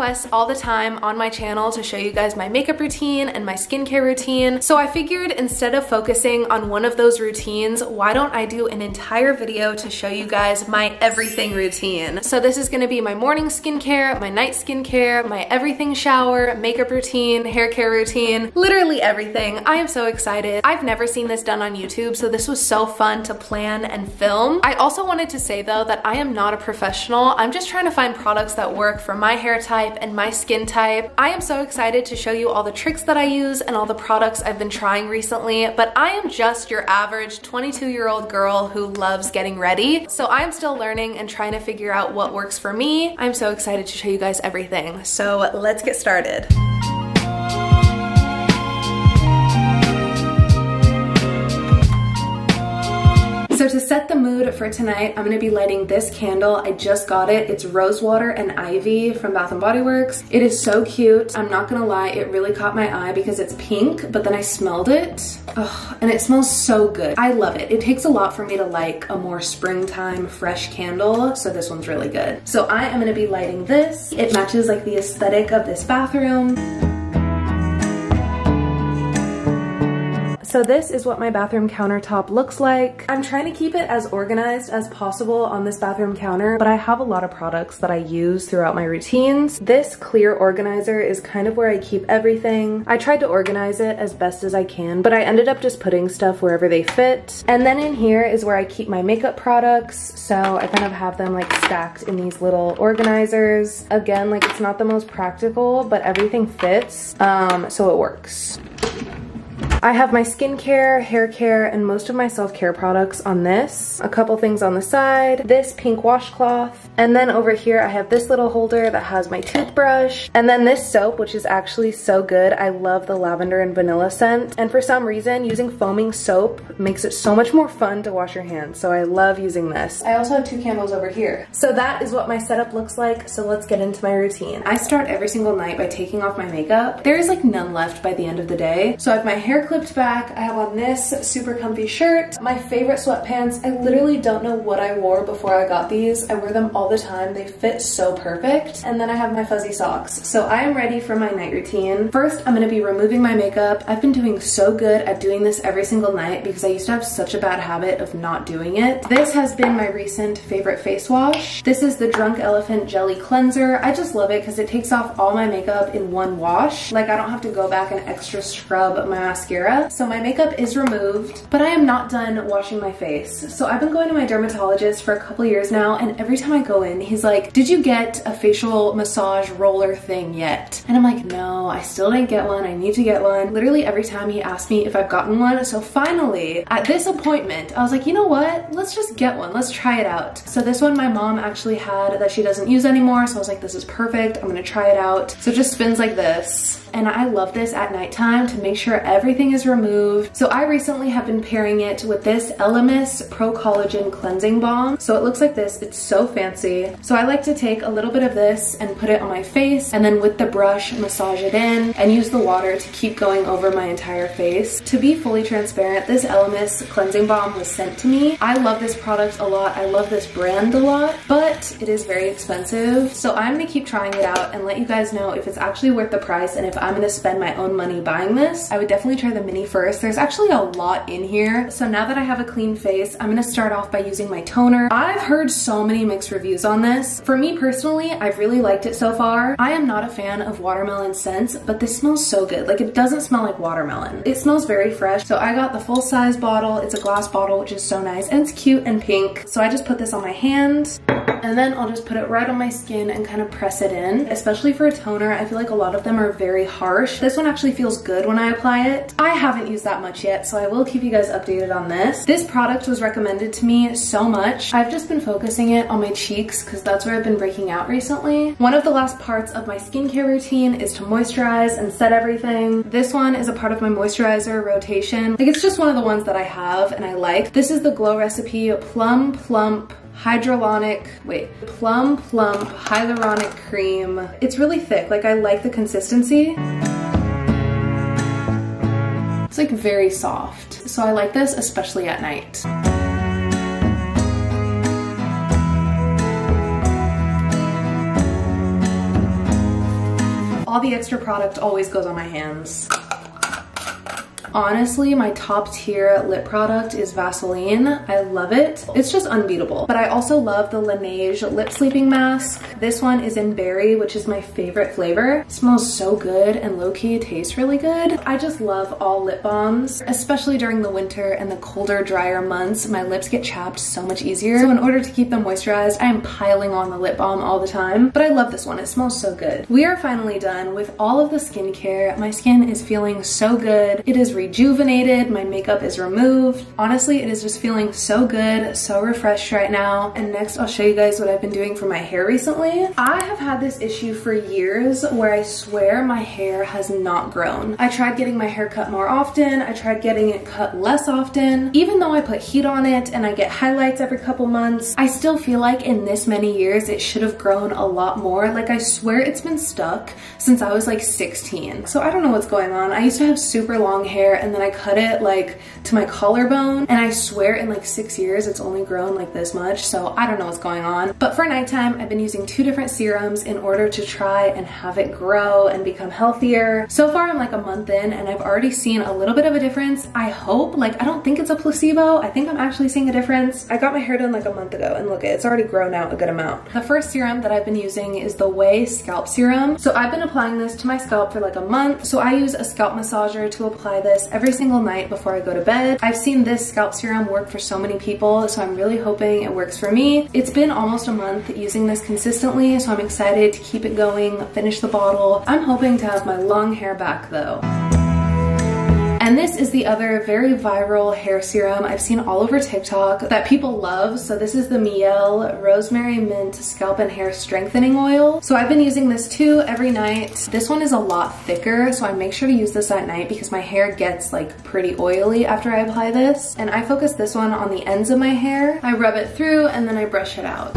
Requests all the time on my channel to show you guys my makeup routine and my skincare routine. So I figured instead of focusing on one of those routines, why don't I do an entire video to show you guys my everything routine. So this is gonna be my morning skincare, my night skincare, my everything shower, makeup routine, hair care routine, literally everything. I am so excited. I've never seen this done on YouTube, so this was so fun to plan and film. I also wanted to say though that I am not a professional. I'm just trying to find products that work for my hair type and my skin type. I am so excited to show you all the tricks that I use and all the products I've been trying recently, but I am just your average 22 year old girl who loves getting ready. So I'm still learning and trying to figure out what works for me. I'm so excited to show you guys everything. So let's get started. So to set the mood for tonight, I'm gonna be lighting this candle. I just got it. It's rose water and ivy from Bath & Body Works. It is so cute. I'm not gonna lie, it really caught my eye because it's pink, but then I smelled it. And it smells so good. I love it. It takes a lot for me to like a more springtime fresh candle, so this one's really good. So I am gonna be lighting this. It matches like the aesthetic of this bathroom. So this is what my bathroom countertop looks like. I'm trying to keep it as organized as possible on this bathroom counter, but I have a lot of products that I use throughout my routines. This clear organizer is kind of where I keep everything. I tried to organize it as best as I can, but I ended up just putting stuff wherever they fit. And then in here is where I keep my makeup products. So I kind of have them like stacked in these little organizers. Again, like it's not the most practical, but everything fits, um, so it works. I have my skincare, hair care, and most of my self-care products on this. A couple things on the side, this pink washcloth, and then over here I have this little holder that has my toothbrush, and then this soap, which is actually so good. I love the lavender and vanilla scent, and for some reason, using foaming soap makes it so much more fun to wash your hands, so I love using this. I also have two candles over here. So that is what my setup looks like, so let's get into my routine. I start every single night by taking off my makeup. There is like none left by the end of the day, so I have my hair clipped back. I have on this super comfy shirt. My favorite sweatpants. I literally don't know what I wore before I got these. I wear them all the time. They fit so perfect. And then I have my fuzzy socks. So I am ready for my night routine. First, I'm gonna be removing my makeup. I've been doing so good at doing this every single night because I used to have such a bad habit of not doing it. This has been my recent favorite face wash. This is the Drunk Elephant Jelly Cleanser. I just love it because it takes off all my makeup in one wash. Like I don't have to go back and extra scrub my mascara mascara. So my makeup is removed, but I am not done washing my face. So I've been going to my dermatologist for a couple years now, and every time I go in, he's like, did you get a facial massage roller thing yet? And I'm like, no, I still didn't get one. I need to get one. Literally every time he asks me if I've gotten one. So finally, at this appointment, I was like, you know what? Let's just get one. Let's try it out. So this one my mom actually had that she doesn't use anymore. So I was like, this is perfect. I'm gonna try it out. So it just spins like this. And I love this at nighttime to make sure everything is removed. So I recently have been pairing it with this Elemis Pro Collagen Cleansing Balm. So it looks like this, it's so fancy. So I like to take a little bit of this and put it on my face and then with the brush massage it in and use the water to keep going over my entire face. To be fully transparent, this Elemis Cleansing Balm was sent to me. I love this product a lot. I love this brand a lot, but it is very expensive. So I'm gonna keep trying it out and let you guys know if it's actually worth the price and if I'm gonna spend my own money buying this, I would definitely try the mini first. There's actually a lot in here. So now that I have a clean face, I'm gonna start off by using my toner. I've heard so many mixed reviews on this. For me personally, I've really liked it so far. I am not a fan of watermelon scents, but this smells so good. Like it doesn't smell like watermelon. It smells very fresh. So I got the full size bottle. It's a glass bottle, which is so nice. And it's cute and pink. So I just put this on my hand and then I'll just put it right on my skin and kind of press it in. Especially for a toner, I feel like a lot of them are very harsh. This one actually feels good when I apply it. I haven't used that much yet, so I will keep you guys updated on this. This product was recommended to me so much. I've just been focusing it on my cheeks because that's where I've been breaking out recently. One of the last parts of my skincare routine is to moisturize and set everything. This one is a part of my moisturizer rotation. Like it's just one of the ones that I have and I like. This is the Glow Recipe Plum Plump Hydrolonic, wait, Plum Plump Hyaluronic Cream. It's really thick, like I like the consistency. It's like very soft. So I like this, especially at night. all the extra product always goes on my hands. Honestly, my top tier lip product is Vaseline. I love it. It's just unbeatable. But I also love the Laneige lip sleeping mask. This one is in berry, which is my favorite flavor. It smells so good and low-key tastes really good. I just love all lip balms, especially during the winter and the colder, drier months. My lips get chapped so much easier. So in order to keep them moisturized, I am piling on the lip balm all the time. But I love this one. It smells so good. We are finally done with all of the skincare. My skin is feeling so good. It is rejuvenated, my makeup is removed. Honestly, it is just feeling so good, so refreshed right now. And next I'll show you guys what I've been doing for my hair recently. I have had this issue for years where I swear my hair has not grown. I tried getting my hair cut more often, I tried getting it cut less often. Even though I put heat on it and I get highlights every couple months, I still feel like in this many years it should have grown a lot more. Like I swear it's been stuck since I was like 16. So I don't know what's going on. I used to have super long hair and then I cut it like to my collarbone. And I swear in like six years it's only grown like this much. So I don't know what's going on. But for nighttime I've been using two different serums in order to try and have it grow and become healthier. So far I'm like a month in and I've already seen a little bit of a difference. I hope like I don't think it's a placebo. I think I'm actually seeing a difference. I got my hair done like a month ago and look it's already grown out a good amount. The first serum that I've been using is the Ouai scalp serum. So I've been applying this to my scalp for like a month. So I use a scalp massager to apply this every single night before I go to bed. I've seen this scalp serum work for so many people, so I'm really hoping it works for me. It's been almost a month using this consistently, so I'm excited to keep it going, finish the bottle. I'm hoping to have my long hair back though. And this is the other very viral hair serum I've seen all over TikTok that people love. So this is the Mielle Rosemary Mint Scalp and Hair Strengthening Oil. So I've been using this too every night. This one is a lot thicker, so I make sure to use this at night because my hair gets like pretty oily after I apply this. And I focus this one on the ends of my hair. I rub it through and then I brush it out.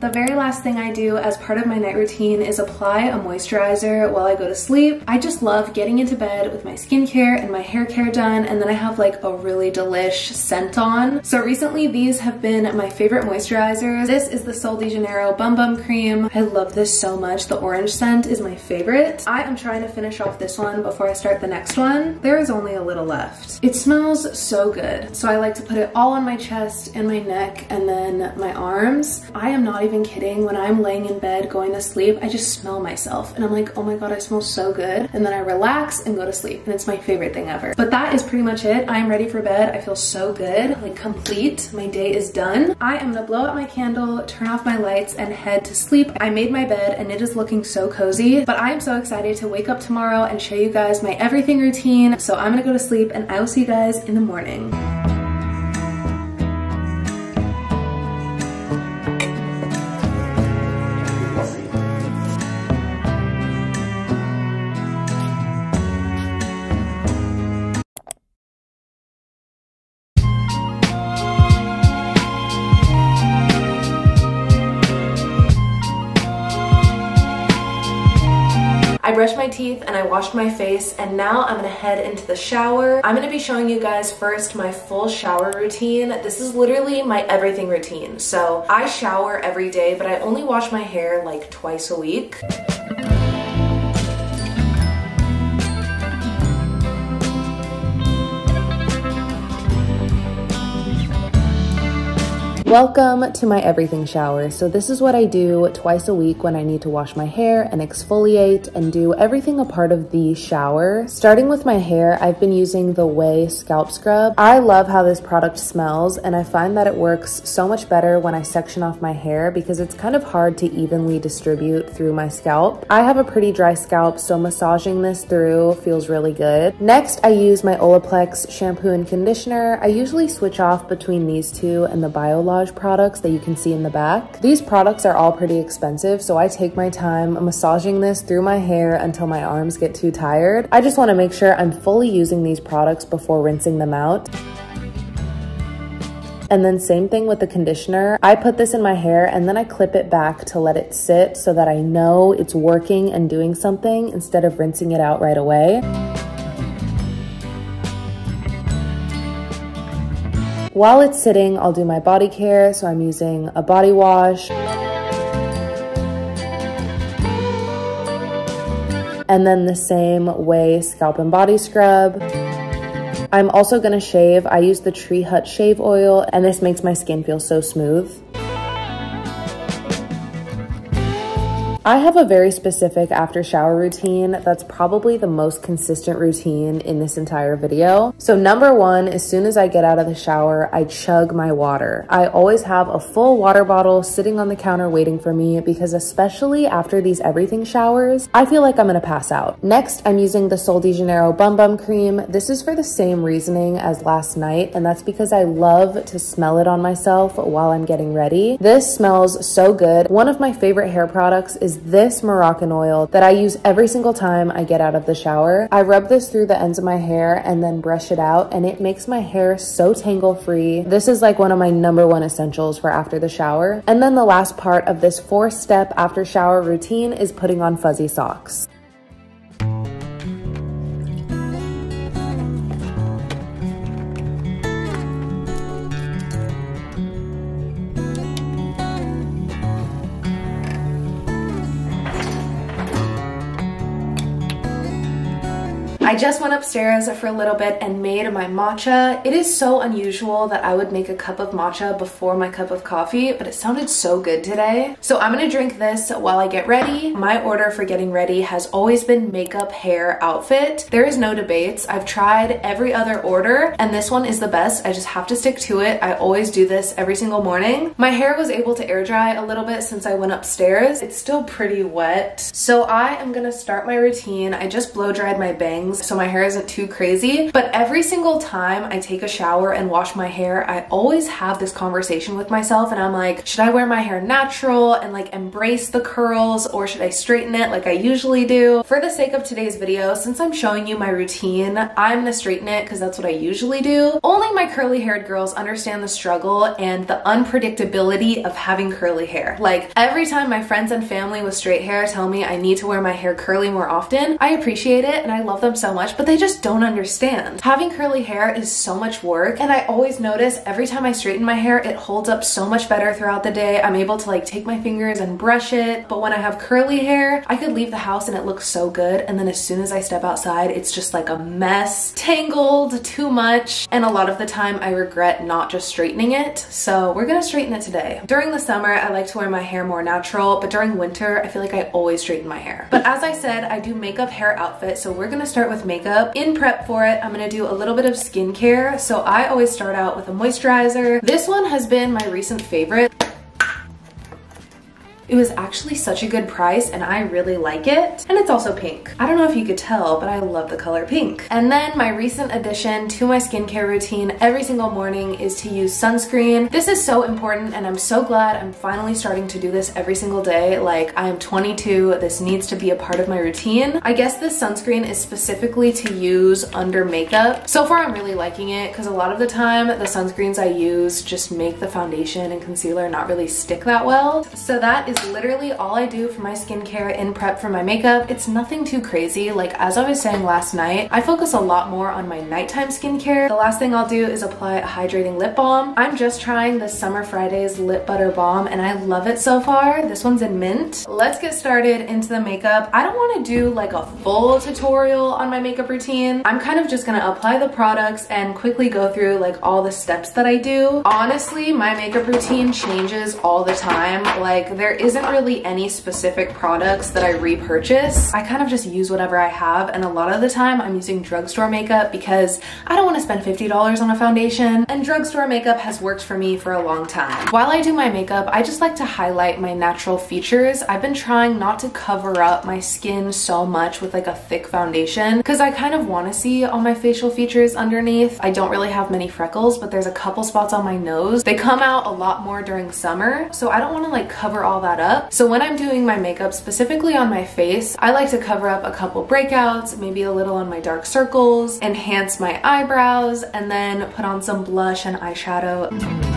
The very last thing I do as part of my night routine is apply a moisturizer while I go to sleep. I just love getting into bed with my skincare and my hair care done and then I have like a really delish scent on. So recently these have been my favorite moisturizers. This is the Sol de Janeiro Bum Bum Cream. I love this so much. The orange scent is my favorite. I am trying to finish off this one before I start the next one. There is only a little left. It smells so good. So I like to put it all on my chest and my neck and then my arms. I am not even kidding. When I'm laying in bed going to sleep, I just smell myself and I'm like, oh my God, I smell so good. And then I relax and go to sleep and it's my favorite thing ever. But that is pretty much it. I am ready for bed. I feel so good, like complete. My day is done. I am gonna blow out my candle, turn off my lights and head to sleep. I made my bed and it is looking so cozy, but I am so excited to wake up tomorrow and show you guys my everything routine. So I'm gonna go to sleep and I will see you guys in the morning. Brushed my teeth and I washed my face and now I'm gonna head into the shower. I'm gonna be showing you guys first my full shower routine. This is literally my everything routine. So I shower every day, but I only wash my hair like twice a week. Welcome to my everything shower. So this is what I do twice a week when I need to wash my hair and exfoliate and do everything a part of the shower. Starting with my hair, I've been using the Ouai Scalp Scrub. I love how this product smells and I find that it works so much better when I section off my hair because it's kind of hard to evenly distribute through my scalp. I have a pretty dry scalp, so massaging this through feels really good. Next, I use my Olaplex shampoo and conditioner. I usually switch off between these two and the Biolage products that you can see in the back. These products are all pretty expensive, so I take my time massaging this through my hair until my arms get too tired. I just wanna make sure I'm fully using these products before rinsing them out. And then same thing with the conditioner. I put this in my hair and then I clip it back to let it sit so that I know it's working and doing something instead of rinsing it out right away. While it's sitting, I'll do my body care. So I'm using a body wash. And then the same way, scalp and body scrub. I'm also gonna shave. I use the Tree Hut Shave Oil and this makes my skin feel so smooth. I have a very specific after shower routine that's probably the most consistent routine in this entire video. So number one, as soon as I get out of the shower, I chug my water. I always have a full water bottle sitting on the counter waiting for me because especially after these everything showers, I feel like I'm gonna pass out. Next, I'm using the Sol de Janeiro Bum Bum Cream. This is for the same reasoning as last night, and that's because I love to smell it on myself while I'm getting ready. This smells so good. One of my favorite hair products is this Moroccanoil that I use every single time I get out of the shower. I rub this through the ends of my hair and then brush it out and it makes my hair so tangle free. This is like one of my number one essentials for after the shower. And then the last part of this four step after shower routine is putting on fuzzy socks. Just went upstairs for a little bit and made my matcha. It is so unusual that I would make a cup of matcha before my cup of coffee, but it sounded so good today. So I'm gonna drink this while I get ready. My order for getting ready has always been makeup, hair, outfit. There is no debates. I've tried every other order and this one is the best. I just have to stick to it. I always do this every single morning. My hair was able to air dry a little bit since I went upstairs. It's still pretty wet. So I am gonna start my routine. I just blow dried my bangs so my hair isn't too crazy. But every single time I take a shower and wash my hair, I always have this conversation with myself and I'm like, should I wear my hair natural and like embrace the curls or should I straighten it like I usually do? For the sake of today's video, since I'm showing you my routine, I'm gonna straighten it because that's what I usually do. Only my curly haired girls understand the struggle and the unpredictability of having curly hair. Like every time my friends and family with straight hair tell me I need to wear my hair curly more often, I appreciate it and I love them so much, but they just don't understand. Having curly hair is so much work and I always notice every time I straighten my hair, it holds up so much better throughout the day. I'm able to like take my fingers and brush it. But when I have curly hair, I could leave the house and it looks so good. And then as soon as I step outside, it's just like a mess, tangled, too much. And a lot of the time I regret not just straightening it. So we're gonna straighten it today. During the summer, I like to wear my hair more natural, but during winter, I feel like I always straighten my hair. But as I said, I do makeup hair outfit. So we're gonna start with makeup. In prep for it, I'm gonna do a little bit of skincare. So I always start out with a moisturizer. This one has been my recent favorite. It was actually such a good price and I really like it. And it's also pink. I don't know if you could tell, but I love the color pink. And then my recent addition to my skincare routine every single morning is to use sunscreen. This is so important and I'm so glad I'm finally starting to do this every single day. Like I am 22, this needs to be a part of my routine. I guess this sunscreen is specifically to use under makeup. So far I'm really liking it because a lot of the time the sunscreens I use just make the foundation and concealer not really stick that well. So that is literally all I do for my skincare in prep for my makeup. It's nothing too crazy. Like as I was saying last night, I focus a lot more on my nighttime skincare. The last thing I'll do is apply a hydrating lip balm. I'm just trying the Summer Fridays Lip Butter Balm and I love it so far. This one's in mint. Let's get started into the makeup. I don't want to do like a full tutorial on my makeup routine. I'm kind of just gonna apply the products and quickly go through like all the steps that I do. Honestly, my makeup routine changes all the time. Like there is isn't really any specific products that I repurchase. I kind of just use whatever I have and a lot of the time I'm using drugstore makeup because I don't want to spend $50 on a foundation and drugstore makeup has worked for me for a long time. While I do my makeup, I just like to highlight my natural features. I've been trying not to cover up my skin so much with like a thick foundation because I kind of want to see all my facial features underneath. I don't really have many freckles, but there's a couple spots on my nose. They come out a lot more during summer, so I don't want to like cover all that up up. So when I'm doing my makeup, specifically on my face, I like to cover up a couple breakouts, maybe a little on my dark circles, enhance my eyebrows, and then put on some blush and eyeshadow.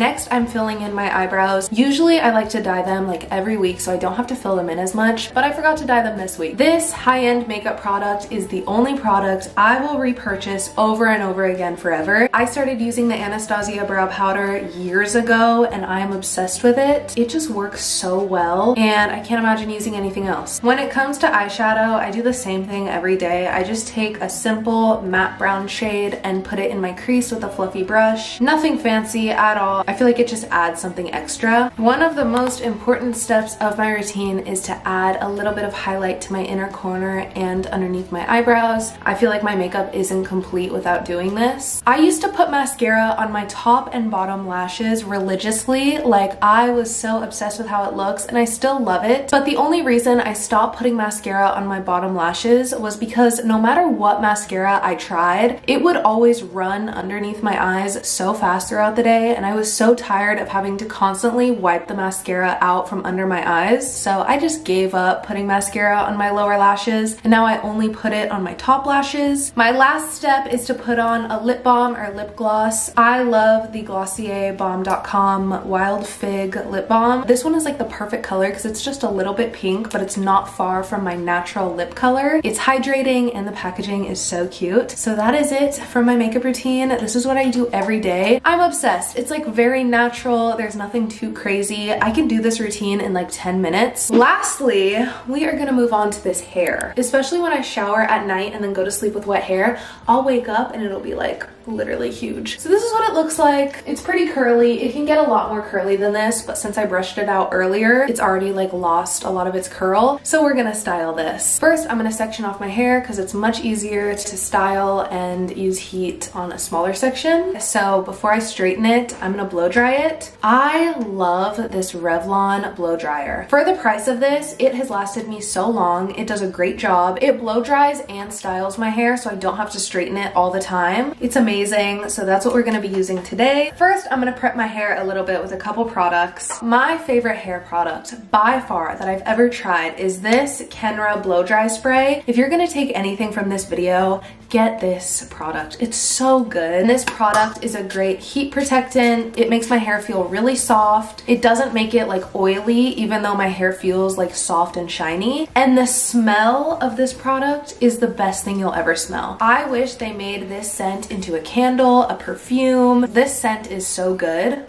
I'm filling in my eyebrows. Usually I like to dye them like every week so I don't have to fill them in as much, but I forgot to dye them this week. This high-end makeup product is the only product I will repurchase over and over again forever. I started using the Anastasia brow powder years ago and I am obsessed with it. It just works so well and I can't imagine using anything else. When it comes to eyeshadow, I do the same thing every day. I just take a simple matte brown shade and put it in my crease with a fluffy brush. Nothing fancy at all. I feel like it just adds something extra. One of the most important steps of my routine is to add a little bit of highlight to my inner corner and underneath my eyebrows. I feel like my makeup isn't complete without doing this. I used to put mascara on my top and bottom lashes religiously. Like I was so obsessed with how it looks and I still love it. But the only reason I stopped putting mascara on my bottom lashes was because no matter what mascara I tried, it would always run underneath my eyes so fast throughout the day and I was so tired of having to constantly wipe the mascara out from under my eyes. So I just gave up putting mascara on my lower lashes and now I only put it on my top lashes. My last step is to put on a lip balm or lip gloss. I love the Glossier Balm Dotcom Wild Fig Lip Balm. This one is like the perfect color because it's just a little bit pink but it's not far from my natural lip color. It's hydrating and the packaging is so cute. So that is it for my makeup routine. This is what I do every day. I'm obsessed. It's like very natural. There's nothing too crazy. I can do this routine in like 10 minutes. Lastly, we are gonna move on to this hair. Especially when I shower at night and then go to sleep with wet hair, I'll wake up and it'll be like literally huge. So this is what it looks like. It's pretty curly. It can get a lot more curly than this, but since I brushed it out earlier, it's already like lost a lot of its curl. So we're gonna style this. First, I'm gonna section off my hair because it's much easier to style and use heat on a smaller section. So before I straighten it, I'm gonna blow dry it. I love this Revlon blow dryer. For the price of this, it has lasted me so long. It does a great job. It blow dries and styles my hair so I don't have to straighten it all the time. It's amazing amazing. So that's what we're gonna be using today. First, I'm gonna prep my hair a little bit with a couple products. My favorite hair product by far that I've ever tried is this Kenra Blow Dry Spray. If you're gonna take anything from this video, get this product. It's so good. And this product is a great heat protectant. It makes my hair feel really soft. It doesn't make it like oily, even though my hair feels like soft and shiny. And the smell of this product is the best thing you'll ever smell. I wish they made this scent into a candle, a perfume. This scent is so good.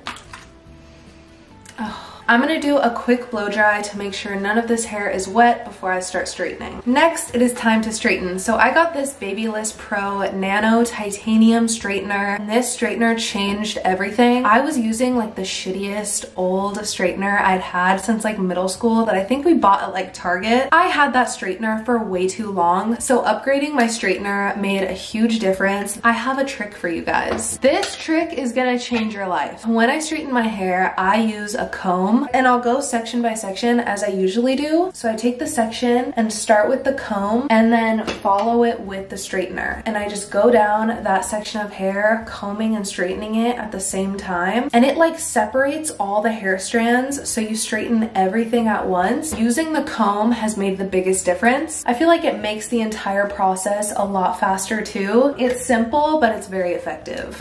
Oh. I'm gonna do a quick blow dry to make sure none of this hair is wet before I start straightening. Next, it is time to straighten. So I got this Babyliss Pro Nano Titanium Straightener. And this straightener changed everything. I was using like the shittiest old straightener I'd had since like middle school that I think we bought at like Target. I had that straightener for way too long. So upgrading my straightener made a huge difference. I have a trick for you guys. This trick is gonna change your life. When I straighten my hair, I use a comb and I'll go section by section as I usually do. So I take the section and start with the comb and then follow it with the straightener. And I just go down that section of hair, combing and straightening it at the same time. And it like separates all the hair strands so you straighten everything at once. Using the comb has made the biggest difference. I feel like it makes the entire process a lot faster too. It's simple, but it's very effective.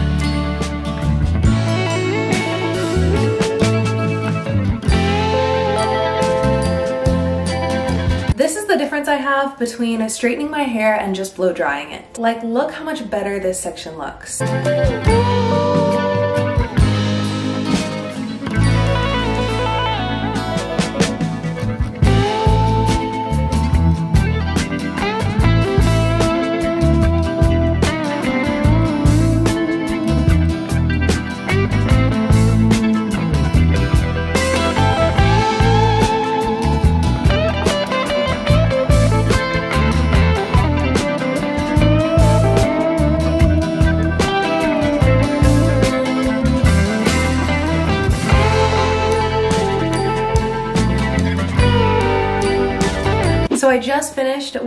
Difference I have between straightening my hair and just blow drying it. Like, look how much better this section looks.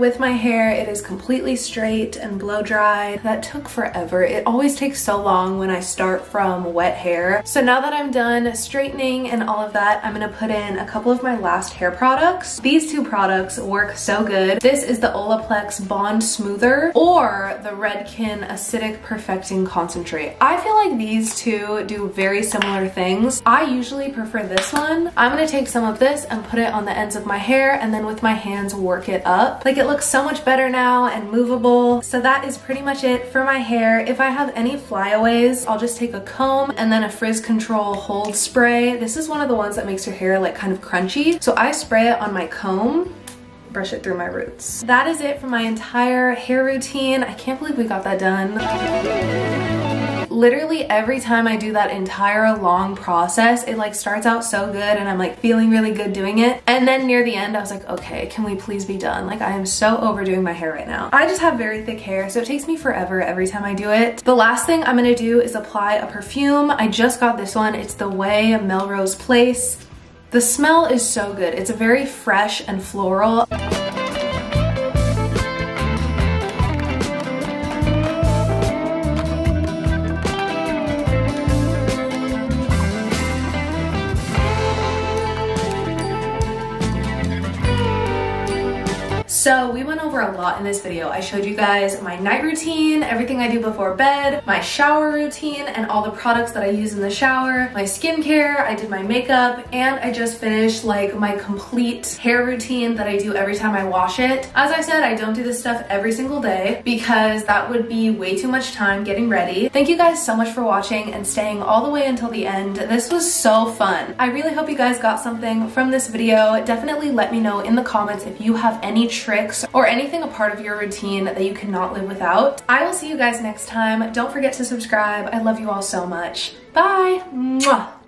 With my hair. Is completely straight and blow dry. That took forever. It always takes so long when I start from wet hair. So now that I'm done straightening and all of that, I'm gonna put in a couple of my last hair products. These two products work so good. This is the Olaplex Bond Smoother or the Redken Acidic Perfecting Concentrate. I feel like these two do very similar things. I usually prefer this one. I'm gonna take some of this and put it on the ends of my hair and then with my hands work it up. Like it looks so much better now and movable. So that is pretty much it for my hair. If I have any flyaways, I'll just take a comb and then a frizz control hold spray. This is one of the ones that makes your hair like kind of crunchy. So I spray it on my comb brush it through my roots. That is it for my entire hair routine. I can't believe we got that done literally every time I do that entire long process, it like starts out so good and I'm like feeling really good doing it. And then near the end, I was like, okay, can we please be done? Like I am so overdoing my hair right now. I just have very thick hair, so it takes me forever every time I do it. The last thing I'm gonna do is apply a perfume. I just got this one. It's the Ouai Melrose Place. The smell is so good. It's a very fresh and floral. So we went over a lot in this video. I showed you guys my night routine, everything I do before bed, my shower routine, and all the products that I use in the shower, my skincare, I did my makeup, and I just finished like my complete hair routine that I do every time I wash it. As I said, I don't do this stuff every single day because that would be way too much time getting ready. Thank you guys so much for watching and staying all the way until the end. This was so fun. I really hope you guys got something from this video. Definitely let me know in the comments if you have any tricks tricks or anything a part of your routine that you cannot live without. I will see you guys next time. Don't forget to subscribe. I love you all so much. Bye. Mwah.